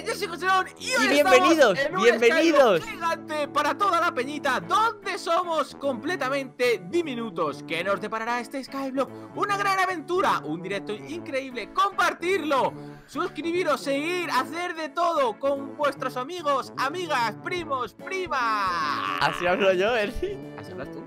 Yo soy José León y, hoy Y bienvenidos, en un bienvenidos. Gigante para toda la peñita, donde somos completamente diminutos. ¿Qué nos deparará este Skyblock? Una gran aventura, un directo increíble, compartirlo, suscribiros, seguir, hacer de todo con vuestros amigos, amigas, primos, primas. Así hablo yo, Ernie. Así hablas tú.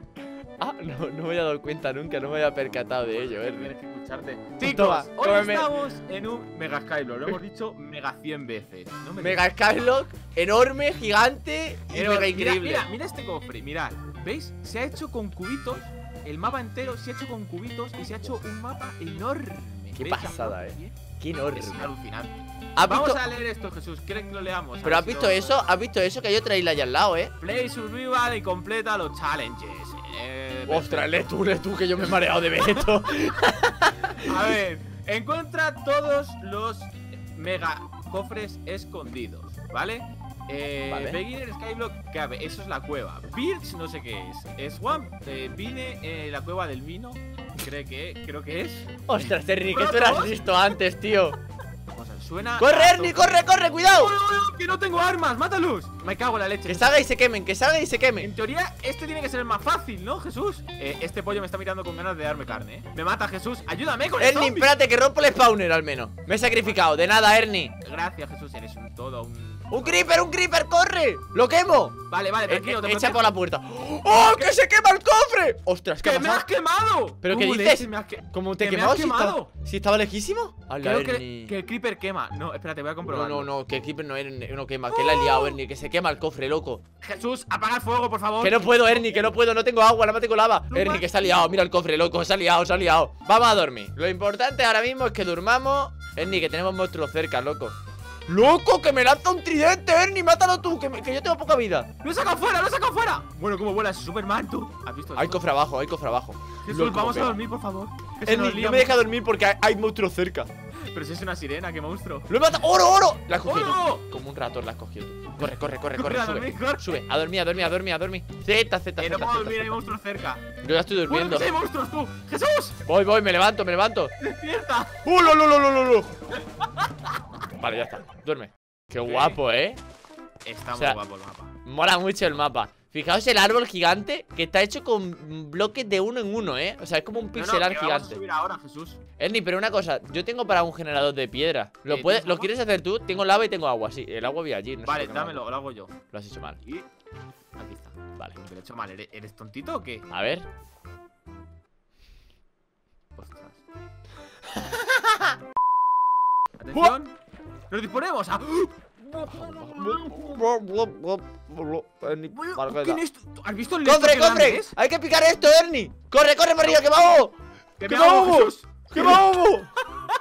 Ah, no, no me había dado cuenta nunca, no me había percatado de ello, Ernie. Tienes que escucharte. Toma, Chicos, hoy cómeme. estamos en un Mega Skyblock, lo hemos dicho mega 100 veces. No me Mega Skyblock, enorme, gigante y Pero mega mira, increíble. Mira, mira este cofre, mirad. ¿Veis? Se ha hecho con cubitos. El mapa entero se ha hecho con cubitos y se ha hecho un mapa enorme. Qué ¿Veis la pasada, eh. Qué enorme. Es alucinante. ¿Has Vamos visto, a leer esto, Jesús. ¿Quieren que lo leamos? Pero has si visto lo- eso? ¿Has visto eso? Que hay otra isla allá al lado, eh. Play Survival y completa los challenges. Eh, Ostras, lee tú, lee tú, que yo me he mareado de ver esto. A ver, encuentra todos los mega cofres escondidos, ¿vale? Eh, Vale. Beginner Skyblock Cave, eso es la cueva. Birch, no sé qué es. Swamp, eh, Vine, eh, la cueva del vino. Creo que, creo que es. Ostras, Ernie, que tú eras listo antes, tío. Suena. ¡Corre, Ernie, corre, corre, cuidado! ¡Uy, uy, uy, ¡Que no tengo armas! ¡Mátalos! Me cago en la leche. Que salga y se quemen, que salga y se quemen. En teoría, este tiene que ser el más fácil, ¿no, Jesús? Eh, este pollo me está mirando con ganas de darme carne, ¿eh? Me mata, Jesús. ¡Ayúdame con el Ernie, espérate, que rompo el spawner al menos. Me he sacrificado, de nada, Ernie. Gracias, Jesús. Eres un todo, un. ¡Un creeper, un creeper, corre! ¡Lo quemo! Vale, vale, Eh, tranquilo, eh, te echa protejo. por la puerta. ¡Oh, que se quema el cofre! ¡Ostras, qué ¡Que me has quemado! ¿Pero qué ¿Cómo dices? ¿Cómo te he quemado si estaba, quemado? si estaba lejísimo? Creo que, el creeper quema. No, espérate, voy a No, comprobar. no, no, que el creeper no, no quema, que la ha liado, Ernie, que se quema el cofre, loco. Jesús, apaga el fuego, por favor. Que no puedo, Ernie, que no puedo, no tengo agua, nada más tengo lava. No Ernie, que se ha liado, mira el cofre, loco, se ha liado, se ha liado. Vamos a dormir. Lo importante ahora mismo es que durmamos. Ernie, que tenemos monstruos cerca, loco. ¡Loco, que me lanza un tridente, Ernie! ¡Mátalo tú, que, me- que yo tengo poca vida! ¡Lo he sacado fuera, lo he sacado fuera! Bueno, ¿cómo vuelas? Superman, tú. ¿Has visto Hay cofre abajo, hay cofre abajo. Jesús, Loco, vamos a dormir, por favor. Ernie, no me deja dormir porque hay, hay monstruos cerca. Pero si es una sirena, qué monstruo. ¡Lo he matado! ¡Oro, oro! La has cogido ¡Oro! tú. Como un ratón la has cogido tú. Corre, corre, corre, Corre, sube. dormir, corre. Sube, a dormir, a dormir, a dormir, a dormir. Z, Z, Eh, no puedo dormir, hay monstruos cerca. Yo ya estoy ¡Bueno, durmiendo. hay monstruos, tú! ¡Jesús! Voy, voy, me levanto, me levanto. ¡Despierta! ¡Uh, lo, lo, lo, lo, lo! Vale, ya está. Duerme. Qué guapo, ¿eh? Está O sea, muy guapo el mapa. Mola mucho el mapa. Fijaos el árbol gigante que está hecho con bloques de uno en uno, ¿eh? O sea, es como un No, no, pixelar que vamos a gigante. subir ahora, Jesús. Ernie, pero una cosa, yo tengo para un generador de piedra. ¿Lo, Eh, puedes, ¿tienes ¿Lo quieres hacer tú? Tengo lava y tengo agua, sí. El agua había allí. No Vale, dámelo, lo hago yo. Lo has hecho mal. Y. Aquí está. Vale. Lo he hecho mal. ¿Eres, eres tontito o qué? A ver. Ostras. Atención. Nos disponemos a. Ernie, ¿Quién es? tú? ¿Has visto el lecho ¡Cofre, que grande cofre! es? ¡Hay que picar esto, Ernie! ¡Corre, corre, arriba, que vamos! ¡Que ¡Que me ahogo, vamos! ¡Que vamos!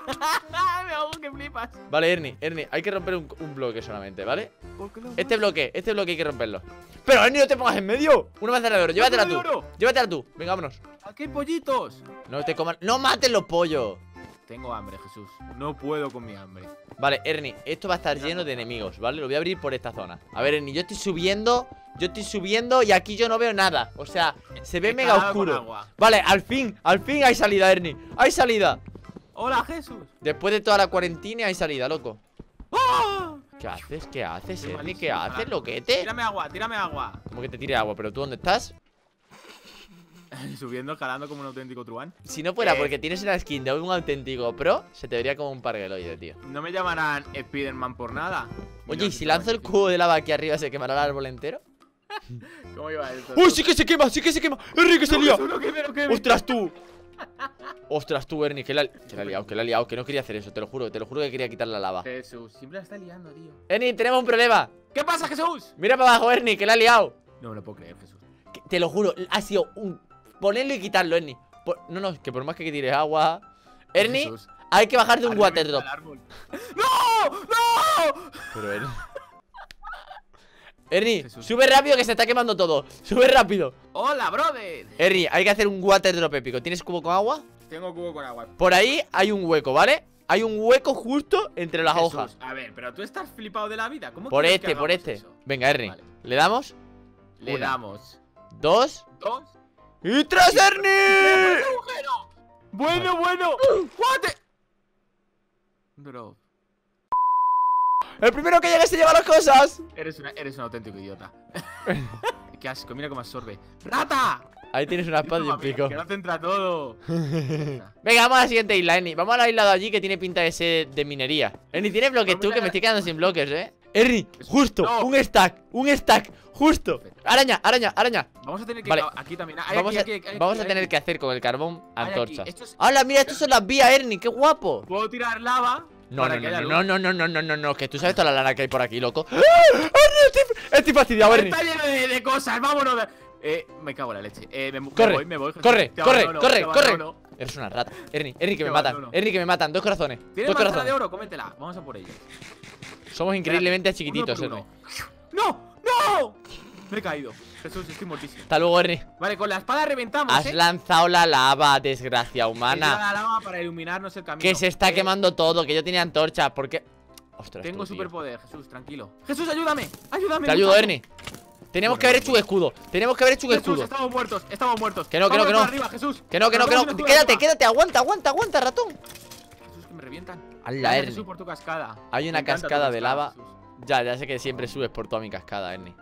me ahogo, que flipas. Vale, Ernie, Ernie, hay que romper un, un bloque solamente, ¿vale? ¿Por qué no Este bloque, este bloque hay que romperlo. Pero Ernie, no te pongas en medio. Una manzana de oro, llévatela tú. Llévatela tú. Venga, vámonos. ¡Aquí hay pollitos! No te coman. ¡No mates los pollos! Tengo hambre, Jesús. No puedo con mi hambre. Vale, Ernie, esto va a estar lleno de enemigos, ¿vale? Lo voy a abrir por esta zona. A ver, Ernie, yo estoy subiendo. Yo estoy subiendo y aquí yo no veo nada. O sea, se ve mega oscuro. Vale, al fin, al fin hay salida, Ernie. ¡Hay salida! ¡Hola, Jesús! Después de toda la cuarentena hay salida, loco. ¡Ah! ¿Qué haces? ¿Qué haces, Ernie? ¿Qué haces, loquete? Tírame agua, tírame agua. ¿Cómo que te tire agua? ¿Pero tú dónde estás? Subiendo, escalando como un auténtico truán. Si no fuera Eh. porque tienes una skin de un auténtico pro, se te vería como un pargueloide, tío. No me llamarán Spiderman por nada. Oye, ¿y si lanzo el cubo de lava aquí arriba se quemará el árbol entero? ¿Cómo iba esto? ¡Uy, sí que se quema! ¡Sí que se quema! ¡Ernie, que se No, lía! Jesús, no queme, no queme. ¡Ostras, tú! ¡Ostras, tú, Ernie! Que la, que la ha liado, que la ha liado, que no quería hacer eso, te lo juro, te lo juro que quería quitar la lava. Jesús, siempre la está liando, tío. Ernie, tenemos un problema. ¿Qué pasa, Jesús? Mira para abajo, Ernie, que la ha liado. No me lo puedo creer, Jesús. Te lo juro, ha sido un. Ponerlo y quitarlo, Ernie. Por- No, no, que por más que tires agua. Ernie, Jesús, hay que bajar de un el árbol. ¡No! ¡No! Pero Ernie. Ernie, Jesús. sube rápido que se está quemando todo. Sube rápido. ¡Hola, brother! Ernie, hay que hacer un waterdrop épico. ¿Tienes cubo con agua? Tengo cubo con agua. Por ahí hay un hueco, ¿vale? Hay un hueco justo entre las Jesús, hojas. A ver, pero tú estás flipado de la vida. ¿Cómo Por que este, por este. eso? Venga, Ernie. Vale. ¿Le damos? Le Una. damos Dos. dos. ¡Y tres, Ernie! agujero! Bueno, bueno. ¡What Bro. El primero que llegue se lleva las cosas. Eres, una, eres un auténtico idiota. Qué asco, mira cómo absorbe. ¡Rata! Ahí tienes una espada y un pico. Que no centra todo. Venga, vamos a la siguiente isla, Ernie. Vamos a la isla de allí que tiene pinta de ser de minería. Ernie, ¿tienes bloques tú? Que me estoy quedando sin bloques, ¿eh? Ernie, justo, No. un stack, un stack, justo. Araña, araña, araña. Vamos a tener que. Vale. Aquí también. Hay Vamos, aquí, a, aquí, aquí, vamos aquí, a tener que hacer con el carbón antorchas. Es- ¡Hala, mira! Estos son las vías, Ernie. ¡Qué guapo! Puedo tirar lava. No, no, no, no, no, no, no, no, no, no, que tú sabes toda la lana que hay por aquí, loco. ¡Ah! ¡Ernie, estoy, estoy fastidiado, Ernie! Está lleno de, de cosas, vámonos. de- Eh, me cago en la leche. Eh, me, me Corre, voy, me voy. Corre, Te corre, abandono, corre, corre. Eres una rata. Ernie, Ernie, que Te me matan. Ernie, que me matan. Dos corazones. ¿Tienes Dos manzana de corazones. oro? Cómetela. Vamos a por ello. Somos increíblemente Uno chiquititos, Ernie. ¡No! ¡No! Me he caído. Jesús, estoy muertísimo. Hasta luego, Ernie. Vale, con la espada reventamos, Has ¿eh? lanzado la lava, desgracia humana. la lava para iluminarnos el camino. Que se está Eh, quemando todo, que yo tenía antorchas. ¿Por qué? Ostras, Tengo tú, superpoder, Jesús, tranquilo. Jesús, ayúdame. Ayúdame. Te ayudo. Ernie. Tenemos Bueno, que haber hecho un escudo. Tenemos que haber hecho un escudo. estamos muertos, estamos muertos. Que no, que no, que no. arriba, Jesús. Que no, que no, que no. Quédate, quédate. Aguanta, aguanta, aguanta, ratón. Jesús, que me revientan. Hala. Jesús, por tu cascada. Hay una cascada de lava. Jesús. Ya, ya sé que siempre subes por toda mi cascada, Ernie.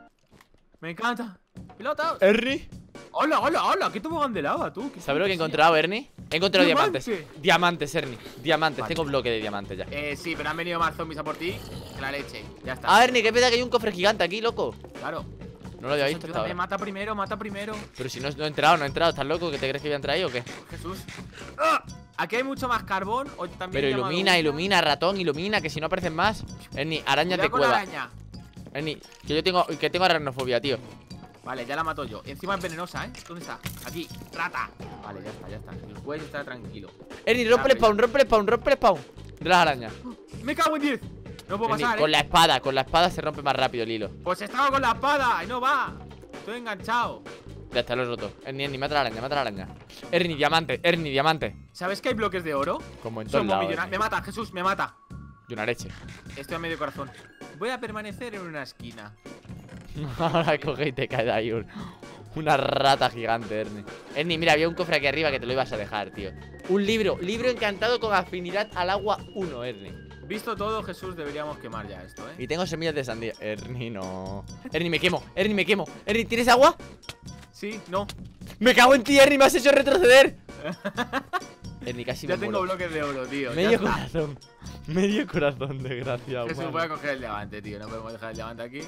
Me encanta. Pilotaos. Ernie. Hola, hola, hola. ¿Qué tobogán de lava, tú? ¿Qué ¿Sabes lo que he encontrado, Ernie? He encontrado ¡Diamante! diamantes. Diamantes, Ernie. Diamantes. Vale. Tengo bloque de diamantes ya. Eh, sí, pero han venido más zombies a por ti que la leche. Ya está. Ah, Ernie, qué pena que hay un cofre gigante aquí, loco. Claro. No lo había visto hasta ahora. mata primero, mata primero. Pero si no, no he entrado, no he entrado. ¿Estás loco? ¿Que te crees que voy a entrar ahí o qué? Jesús. ¡Ah! Aquí hay mucho más carbón. o también Pero ilumina, ilumina, ratón, ilumina, que si no aparecen más. Ernie, arañas de Cuidado con cueva. araña. Ernie, que yo tengo, que tengo aracnofobia, tío. Vale, ya la mato yo. Encima es venenosa, ¿eh? ¿Dónde está? Aquí. Rata. Vale, ya está, ya está. Puedes estar tranquilo. Ernie, rompe el spawn, rompe el spawn, rompe el spawn. De las arañas. Me cago en 10. No puedo Ernie, pasar, con ¿eh? la espada, con la espada se rompe más rápido el hilo. Pues estaba con la espada y no va. Estoy enganchado. Ya está, lo he roto. Ernie, Ernie, mata la araña, mata la araña. Ernie, diamante, Ernie, diamante. ¿Sabes que hay bloques de oro? Como en todos lados. millonarios. Me Ernie. mata, Jesús, me mata. Y una leche. Estoy a medio corazón. Voy a permanecer en una esquina. Ahora coge y te cae de ahí un- una rata gigante, Ernie. Ernie, mira, había un cofre aquí arriba que te lo ibas a dejar, tío. Un libro, libro encantado con afinidad al agua 1, Ernie. Visto todo, Jesús, deberíamos quemar ya esto, ¿eh? Y tengo semillas de sandía. Ernie, no. Ernie, me quemo. Ernie, me quemo. Ernie, ¿tienes agua? Sí, no. Me cago en ti, Ernie, me has hecho retroceder. Ernie, casi Ya me tengo muero. bloques de oro, tío. Medio corazón. Medio corazón, desgraciado. Jesús, voy a coger el diamante, tío. No podemos dejar el diamante aquí.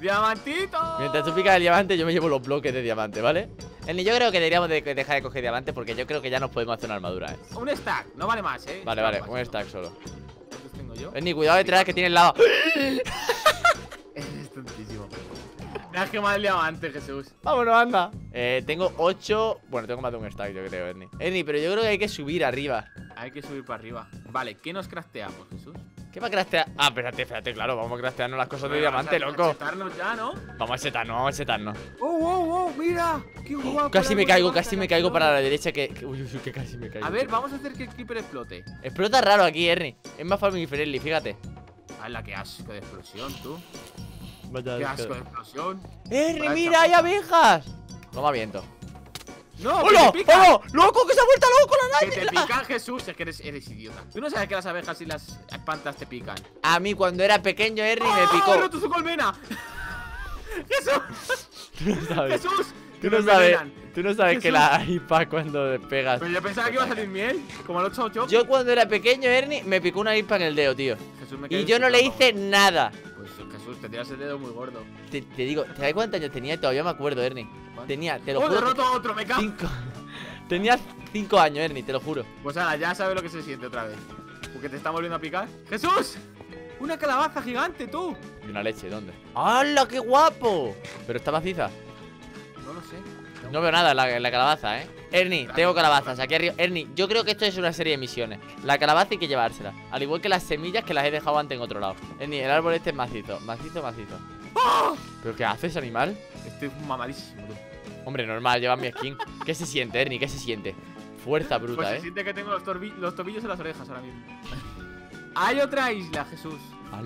¡Diamantito! Mientras tú picas el diamante, yo me llevo los bloques de diamante, ¿vale? Ernie, yo creo que deberíamos de dejar de coger diamante porque yo creo que ya nos podemos hacer una armadura, ¿eh? Un stack, no vale más, ¿eh? Vale, vale, vale un stack solo. ¿Cuántos tengo yo? Cuidado detrás que tiene. Eres tontísimo. Me has quemado el diamante, Jesús. Vámonos, anda. Eh, tengo 8. Bueno, tengo más de un stack, yo creo, Ernie. Ernie, pero yo creo que hay que subir arriba. Hay que subir para arriba. Vale, ¿qué nos crafteamos, Jesús? ¿Qué va a craftear? Ah, espérate, espérate, claro, vamos a craftearnos las cosas de diamante, vamos a loco. ya, ¿no? Vamos a setarnos, vamos a setarnos. ¡Oh, oh, oh! ¡Mira! ¡Qué guapo! Casi me caigo, casi me caigo para la derecha que. que- Uy, uy, uy, que casi me caigo. A ver, vamos a hacer que el creeper explote. Explota raro aquí, Ernie. Es más family friendly, fíjate. ¡Hala, qué asco de explosión, tú! Vaya ¡Qué asco de explosión! Ernie, Vaya mira, hay abejas. Toma viento. ¡No! que ¡Hola! te pican! ¡Hola! ¡Loco, que se ha vuelto loco la ¡Que araña! te pican, Jesús! Es que eres, eres idiota. ¿Tú no sabes que las abejas y las plantas te pican? A mí cuando era pequeño, Ernie me ¡Ah! ¡He picó. roto su colmena! ¡Jesús! Tú no sabes. ¡Jesús! Tú Que no me sabes, tú no sabes que Jesús. la hipa cuando pegas. Pero yo pensaba que iba a salir miel, como el 8-8. Yo cuando era pequeño, Ernie, me picó una hipa en el dedo, tío. Jesús me Y yo no le hice nada. Jesús, te tiras el dedo muy gordo. Te, te digo, ¿sabes cuántos años tenía? Todavía me acuerdo, Ernie. ¿Cuánto? Tenía, te lo ¡Oh, juro. que- roto otro! ¡Me cago! Cinco. Tenía cinco años, Ernie, te lo juro. Pues ahora, ya sabes lo que se siente otra vez. Porque te está volviendo a picar. ¡Jesús! ¡Una calabaza gigante, tú! Y una leche, ¿dónde? ¡Hala, qué guapo! Pero está maciza. No lo sé. No veo nada en la, la calabaza, ¿eh? Ernie, tengo calabazas aquí arriba. Ernie, yo creo que esto es una serie de misiones. La calabaza hay que llevársela. Al igual que las semillas que las he dejado antes en otro lado. Ernie, el árbol este es macizo. Macizo, macizo. ¿Pero qué haces, animal? Estoy mamadísimo, tú. Hombre, normal, llevas mi skin. ¿Qué se siente, Ernie? ¿Qué se siente? Fuerza Pues bruta, se ¿eh? siente que tengo los, tobillos en las orejas ahora mismo. Hay otra isla, Jesús.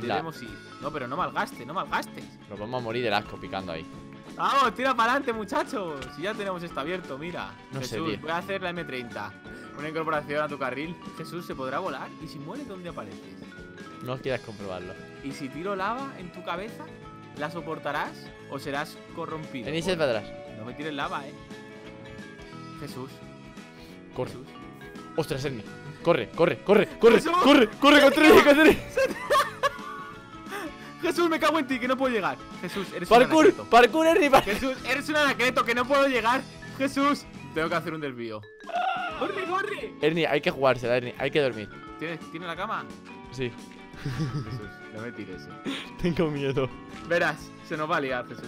Debemos ir. No, pero no malgaste, no malgastes. Nos vamos a morir del asco picando ahí. Vamos, tira para adelante, muchachos. Si ya tenemos esto abierto, mira. No sé, Jesús, tío. voy a hacer la M30. Una incorporación a tu carril. Jesús, ¿se podrá volar? ¿Y si muere, dónde apareces? No quieras comprobarlo. ¿Y si tiro lava en tu cabeza, la soportarás o serás corrompido? Ernie, se para atrás. No me tires lava, eh. Jesús. Corre. Jesús. Ostras, Ernie. Corre, corre, corre, corre, Jesús. corre, corre, con Ernie, con Ernie. Jesús, me cago en ti, que no puedo llegar. Jesús, eres un Parkour, anacleto. parkour, Ernie, par- Jesús, eres un anacleto, que no puedo llegar. Jesús, tengo que hacer un desvío. ¡Corre, corre! Ernie, hay que jugársela, Ernie, hay que dormir. ¿Tienes, ¿Tiene la cama? Sí, Jesús, no me tires, eh. tengo miedo. Verás, se nos va a liar, Jesús.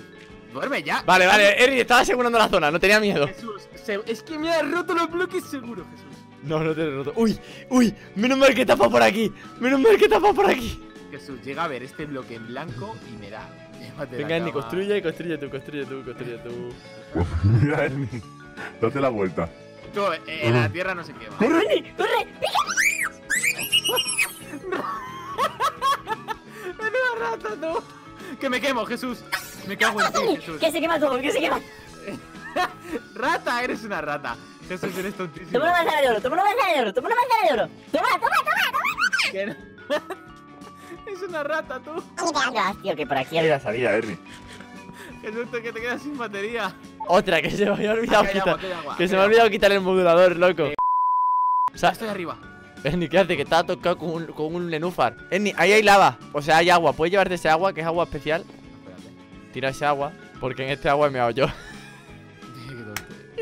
Duerme ya. Vale, vale, Ernie, estaba asegurando la zona, no tenía miedo. Jesús, se- es que me has roto los bloques seguro, Jesús. No, no te lo he roto. Uy, uy, menos mal que tapa por aquí. Menos mal que tapa por aquí. Jesús, llega a ver este bloque en blanco y me da. Venga, Ernie, cama. construye construye tú, construye tú, construye tú. Mira, Ernie. Date la vuelta. Tú, eh, en la tierra no se quema. ¡Corre! ¡Menuda rata, tú! ¡Que me quemo, Jesús! Me cago en ti, Jesús. Que se quema todo, que se quema. ¡Rata! Eres una rata. Jesús, eres tontísimo. Toma una manzana de oro, toma una manzana de oro, toma una manzana de oro. Toma, toma, toma. Que no- es una rata, tú. Ah, tío, que por aquí Hay la salida, Ernie. Jesús, tú que te quedas sin batería. Otra, que se me había olvidado quitar. agua, Que se me hay ha olvidado quitar el modulador, loco. Eh. O sea. Estoy arriba. Ernie, ¿qué hace? Que está tocado con un, con un nenúfar. Ernie, ahí hay lava. O sea, hay agua. ¿Puedes llevarte ese agua, que es agua especial? Espérate. Tira ese agua, porque en este agua me hago yo. Qué.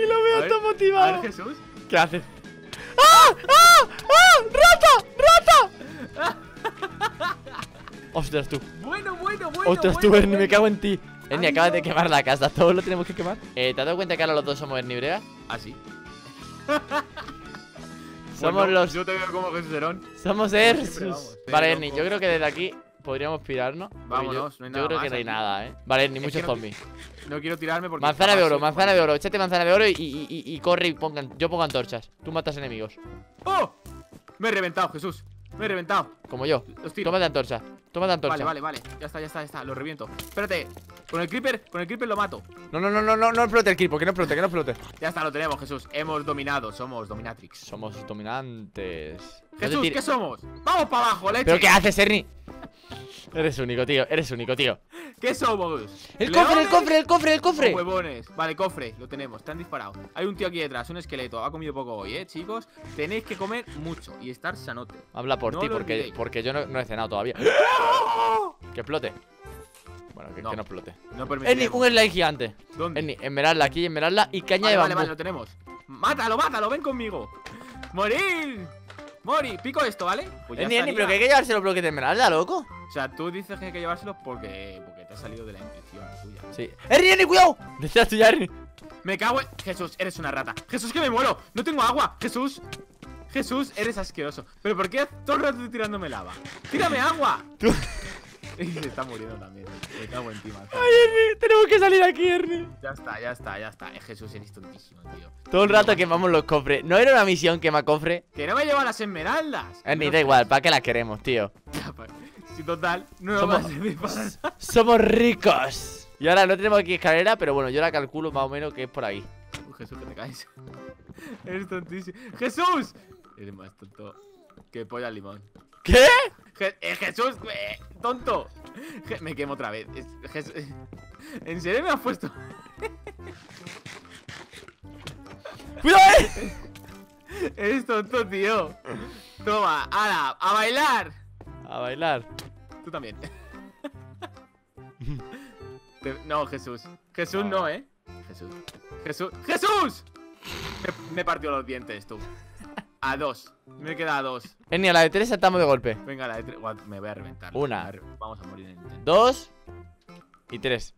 Y lo veo A ver, motivado. Jesús. ¿Qué haces? ¡Ah! ¡Ah! ¡Ah! ¡Rata! ¡Rata! Ostras tú. Bueno, bueno, bueno. Ostras tú, bueno, Ernie, me cago en ti. Ernie, Ay, acabas de quemar la casa. Todos lo tenemos que quemar. Eh, ¿Te has dado cuenta que ahora los dos somos Ernie Brea? Ah, sí. Somos Bueno, los. Yo te veo como Jesús Herón. Somos Ersus. Vale, Ernie, yo creo que desde aquí podríamos pirarnos. Vámonos, yo, no hay yo nada creo más que no hay aquí. nada, eh. Vale, Ernie, Es muchos no- zombies. No quiero tirarme porque. Manzana de oro, manzana de oro. Échate manzana de oro y, y- y- y corre y pongan. Yo pongo antorchas. Tú matas enemigos. ¡Oh! Me he reventado, Jesús. Me he reventado. Como yo. Los tiro. Tómate antorcha. Tómate antorcha. Vale, vale, vale. Ya está, ya está, ya está. Lo reviento. Espérate. Con el creeper, con el creeper lo mato. No, no, no, no, no, no explote el equipo, que no explote, que no explote. Ya está, lo tenemos, Jesús. Hemos dominado. Somos Dominatrix. Somos dominantes. Jesús, ¿qué somos? ¡Vamos para abajo, leche! ¿Pero qué haces, Ernie? Eres único, tío. Eres único, tío. ¿Qué somos? El cofre, el ¿Leones cofre, el cofre, el cofre. huevones? Vale, cofre, lo tenemos, te han disparado. Hay un tío aquí detrás, un esqueleto. Ha comido poco hoy, eh, chicos. Tenéis que comer mucho y estar sanote. Habla por No ti, porque, olvidéis. porque yo no, no he cenado todavía. Que explote. Bueno, que No. que no explote. No un slime gigante. ¿Dónde? Ernie, esmeralda aquí, esmeralda y caña Vale, de vale, bambú. vale, lo tenemos. ¡Mátalo, mátalo! ¡Ven conmigo! ¡Morir! ¡Mori! Pico esto, ¿vale? Pues ya estaría. pero que hay que llevarse los bloques de esmeralda, loco. O sea, tú dices que hay que llevárselos porque, porque te ha salido de la intuición tuya. Sí. Ernie, Ernie, cuidado. Detrás tuya, Ernie. Me cago en... Jesús, eres una rata. Jesús, que me muero. No tengo agua. Jesús. Jesús, eres asqueroso. ¿Pero por qué todo el rato tirándome lava? ¡Tírame agua! Tú- se está muriendo también. Me cago en ti, manzana. Ay, Ernie, tenemos que salir aquí, Ernie. Ya está, ya está, ya está. Eh, Jesús, eres tontísimo, tío. Todo el rato quemamos los cofres. ¿No era una misión quema cofre? ¡Que no me llevan las esmeraldas! Ernie, No, da igual, ¿para qué la queremos, tío? Si total, no nos Somos- va a servir para nada. Somos ricos. Y ahora no tenemos aquí escalera, pero bueno, yo la calculo más o menos que es por ahí. Uy, Jesús, que te caes. Eres tontísimo. ¡Jesús! Eres más tonto que polla limón. ¿Qué? Je- eh, Jesús, eh, tonto. Me quemo otra vez. ¿En serio me has puesto? ¡Cuidado, eh! Eres tonto, tío. Toma, ala, a bailar. A bailar. Tú también. No, Jesús. Jesús No. no, ¿eh? Jesús. Jesús. ¡Jesús! Me, me partió los dientes, tú. A dos. Me queda dos. Ernie, a la de tres saltamos de golpe. Venga, la de tres. Guau, Me voy a reventar. Una. A re- Vamos a morir en el intento. Dos y tres.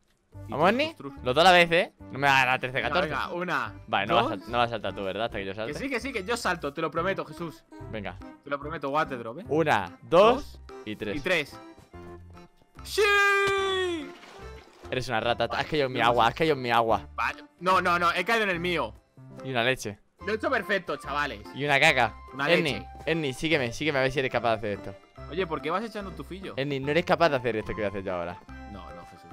Y ¿Vamos, Ernie? Los dos a la vez, ¿eh? No me va a dar 13, Venga, 14. venga, una. Vale, no vas, a, no vas a saltar tú, ¿verdad? Hasta que yo Que salte. sí, que sí, que yo salto, te lo prometo, Jesús. Venga. Te lo prometo, Waterdrop, ¿eh? Una, dos, y y tres. tres. ¡Sí! Eres una rata. Has caído en mi agua, has caído en mi agua. Vale. No, no, no, he caído en el mío. Y una leche. Lo he hecho perfecto, chavales. Y una caca. Una Ernie, sígueme, sígueme a ver si eres capaz de hacer esto. Oye, ¿por qué vas echando tu fillo? Ernie, no eres capaz de hacer esto que voy a hacer yo ahora. No, no, Jesús.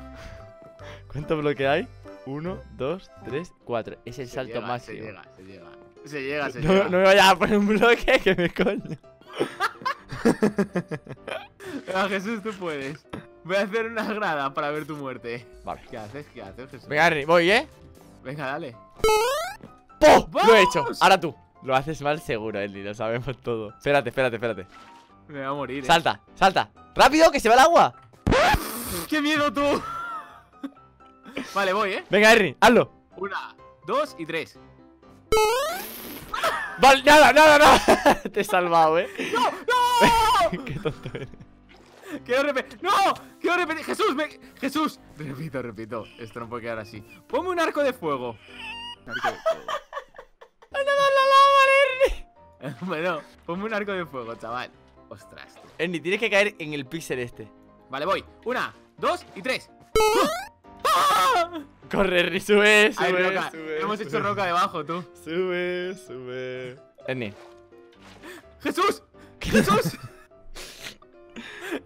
¿Cuántos bloques hay? Uno, dos, tres, cuatro. Es el Se salto llega, máximo. Se llega, se llega. Se llega, se No, llega. no me vayas a poner un bloque que me coño. Jesús, tú puedes. Voy a hacer una grada para ver tu muerte. Vale. ¿Qué haces? ¿Qué haces, Jesús? Venga, Ernie, voy, ¿eh? Venga, dale. ¡Po! Lo he hecho. Ahora tú. Lo haces mal seguro, Ernie, lo sabemos todo. Espérate, espérate, espérate. Me voy a morir. ¿eh? Salta, salta. ¡Rápido, que se va el agua! ¡Qué miedo tú! vale, voy, ¿eh? Venga, Ernie, hazlo. Una, dos y tres. Vale, nada, nada, nada. Te he salvado, ¿eh? ¡No! ¡No! Qué tonto eres. Quiero repetir. ¡No! Quiero repetir. Jesús, me. Jesús. Repito, repito. Esto no puede quedar así. Ponme un arco de fuego. Arco de fuego. ¡Han dado la lava, Ernie! bueno, ponme un arco de fuego, chaval. Ostras. tú. Ernie, tienes que caer en el píxel este. Vale, voy. Una, dos y tres. Corre, Ernie, sube, sube, Hay roca. sube, Hemos hecho roca debajo, tú. Sube, sube. Ernie. ¡Jesús! ¡Jesús!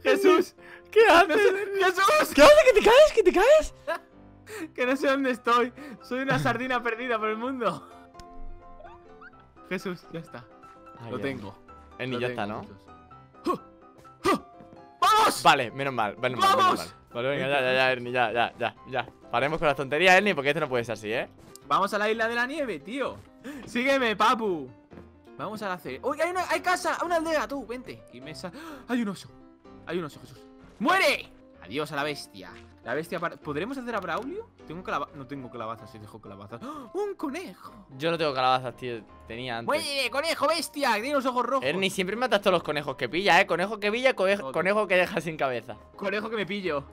¡Jesús! ¿Qué haces? ¡Jesús! ¿Qué haces? ¿Que te caes? ¿Que te caes? Que no sé dónde estoy. Soy una sardina perdida por el mundo. Jesús, ya está. Lo tengo. Ernie, Lo ya está, ¿no? ¡Oh! ¡Oh! ¡Vamos! Vale, menos mal, menos mal, menos ¡Vamos! mal. Vale, venga, ya, ya, ya, Ernie, ya, ya, ya, ya. Paremos con las tonterías, Ernie, porque esto no puede ser así, ¿eh? Vamos a la isla de la nieve, tío. Sígueme, papu. Vamos a la C. ¡Uy, hay, una, hay casa! ¡Una aldea, tú! Vente. Y mesa. ¡Ah! ¡Hay un oso! Hay un oso, Jesús. ¡Muere! Adiós a la bestia. La bestia. para- ¿Podremos hacer a Braulio? Tengo calabazas. No tengo calabazas, si dejo calabazas. ¡Ah! ¡Un conejo! Yo no tengo calabazas, tío. Tenía antes. ¡Muere, conejo, bestia! Que tiene los ojos rojos. Ernie, siempre matas todos los conejos que pilla, ¿eh? Conejo que pilla, conejo, que deja sin cabeza. Conejo que me pillo.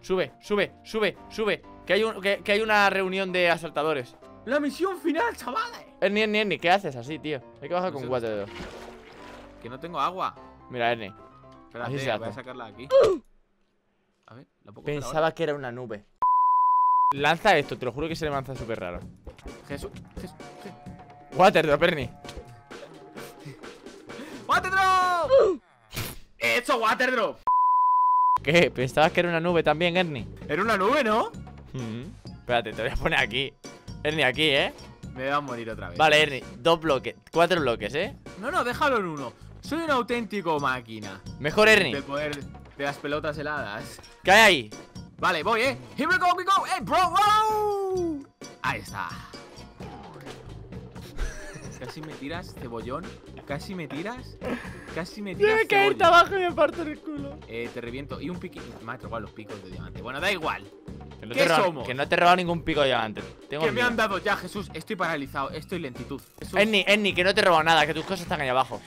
Sube, sube, sube, sube. Que hay, un- que, que hay una reunión de asaltadores. La misión final, chavales. Ernie, Ernie, Ernie, ¿qué haces así, tío? Hay que bajar No con cuatro dedos. Que no tengo agua. Mira, Ernie. Espérate, se voy a sacarla aquí. A ver, la puedo Pensaba que era una nube. Lanza esto, te lo juro que se le lanza súper raro. Jesús, Jesús, Jesús. Waterdrop, Ernie. ¡Waterdrop! He hecho Waterdrop. ¿Qué? ¿Pensabas que era una nube también, Ernie? Era una nube, ¿no? Mm. Espérate, te voy a poner aquí. Ernie, aquí, ¿eh? Me voy a morir otra vez. Vale, Ernie, dos bloques, cuatro bloques, ¿eh? No, no, déjalo en uno. Soy un auténtico máquina. Mejor, Ernie. Del poder de las pelotas heladas. ¿Qué hay ahí? Vale, voy, eh. Here we go, we go. Eh, bro, wow. Ahí está. Casi me tiras, cebollón. Casi me tiras. Casi me tiras. cebolla. abajo y me parto el culo. Eh, te reviento. Y un piquito. Me ha igual los picos de diamante. Bueno, da igual. Que no, ¿Qué te he robado- somos? que no te he robado ningún pico de diamante. Tengo Que me han dado ya, Jesús. Estoy paralizado. Estoy lentitud. Jesús, Ernie, Ernie, que no te he robado nada, que tus cosas están ahí abajo.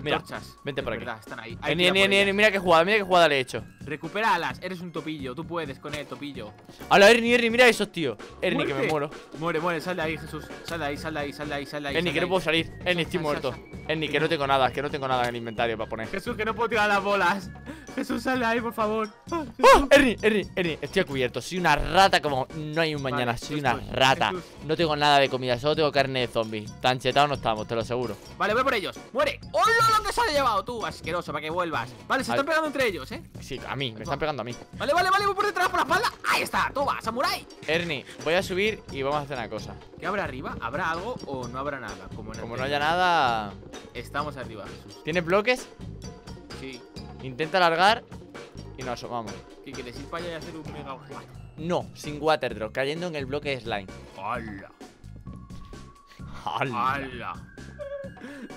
Mira, antorchas. vente Es por aquí. verdad, están ahí. Hay Ernie, ellas. Ernie, mira qué jugada, mira qué jugada le he hecho. Recupéralas. Eres un topillo. Tú puedes con el topillo. Hola, Ernie, Ernie, mira esos, tío. Ernie, que me muero. Muere, muere. Sal de ahí, Jesús. Sal de ahí, sal de ahí, sal de ahí, sal de ahí. Ernie, que no puedo salir. Ernie, estoy sal, muerto. sal, Ernie, que no tengo nada, que no tengo nada en el inventario para poner. Jesús, que no puedo tirar las bolas. Jesús, sal de ahí, por favor. Ah, ¡Oh! Ernie, Ernie, Ernie, estoy a cubierto. Soy una rata como no hay un mañana. Vale, Soy una rata. Jesús. No tengo nada de comida, solo tengo carne de zombie. Tan chetados no estamos, te lo aseguro. Vale, voy por ellos. Muere. ¡Hola lo que se ha llevado tú, asqueroso, para que vuelvas! Vale, se están pegando entre ellos, ¿eh? Sí, a mí, me están pegando a mí. Vale, vale, vale, voy por detrás, por la espalda. ¡Ahí está! ¡Toma, samurai! Ernie, voy a subir y vamos a hacer una cosa. ¿Qué habrá arriba? ¿Habrá algo o no habrá nada? Como, en Como no haya nada. Estamos arriba, Jesús. ¿Tienes bloques? Sí. Intenta largar y nos asomamos. ¿Qué quieres ir para allá y hacer un mega? No, sin waterdrop, cayendo en el bloque de slime. ¡Hala! ¡Hala! ¡Hala!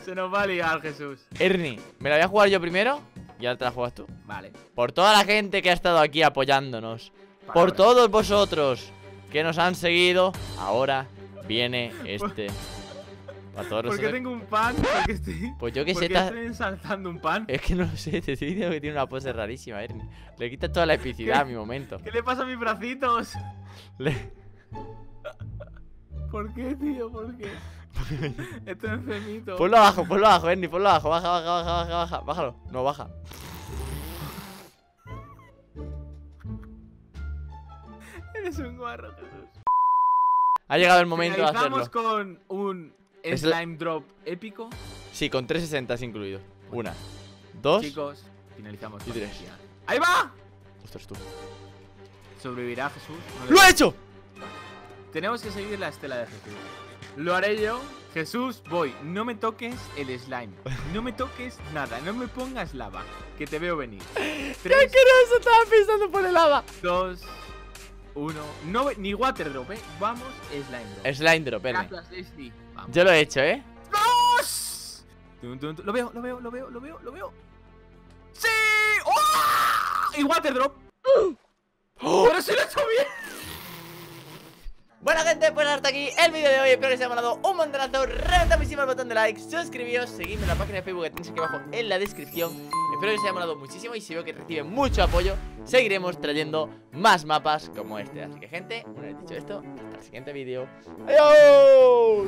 Se nos va a liar, Jesús. Ernie, me la voy a jugar yo primero y ahora te la juegas tú. Vale. Por toda la gente que ha estado aquí apoyándonos. Por todos vosotros que nos han seguido. Ahora viene este. Para todos los ¿Por qué tengo un pan? Porque estoy. Pues yo que ¿Por sé, ta- estoy ensalzando un pan? es que no lo sé, te estoy diciendo que tiene una pose rarísima, Ernie. Le quita toda la epicidad a mi momento. ¿Qué le pasa a mis bracitos? Le- ¿Por qué, tío? ¿Por qué? Estoy enfermito. Ponlo abajo, ponlo abajo, Ernie, ponlo abajo. Baja, baja, baja, baja, baja. Bájalo. No, baja. Eres un guarro, Jesús. Ha llegado el momento de hacerlo. con un Es slime drop épico. Sí, con 360 incluido. Una, dos. Chicos, finalizamos Y tres. ¡Ahí va! Ostras, tú. ¿Sobrevivirá Jesús? No ¡Lo he hecho! Tenemos que seguir la estela de Jesús. Lo haré yo Jesús, voy. No me toques el slime. No me toques nada. No me pongas lava. Que te veo venir. ¡Qué Tres, asqueroso! Estaba pisando por el lava. dos, uno. No, ni water drop, eh. Vamos, slime drop. Slime drop. Gracias, Leslie. Vamos. Yo lo he hecho, ¿eh? ¡Vamos! Lo veo, lo veo, lo veo, lo veo, lo veo. ¡Sí! ¡Oh! Y water drop. Pero si lo he hecho bien. Bueno gente, pues hasta aquí el vídeo de hoy. Espero que os haya molado un montonazo. Reventad muchísimo el botón de like Suscribíos, seguidme en la página de Facebook que tenéis aquí abajo en la descripción. Espero que os haya molado muchísimo Y si veo que recibe mucho apoyo Seguiremos trayendo más mapas como este. Así que gente, una vez dicho esto Hasta el siguiente vídeo. ¡Adiós!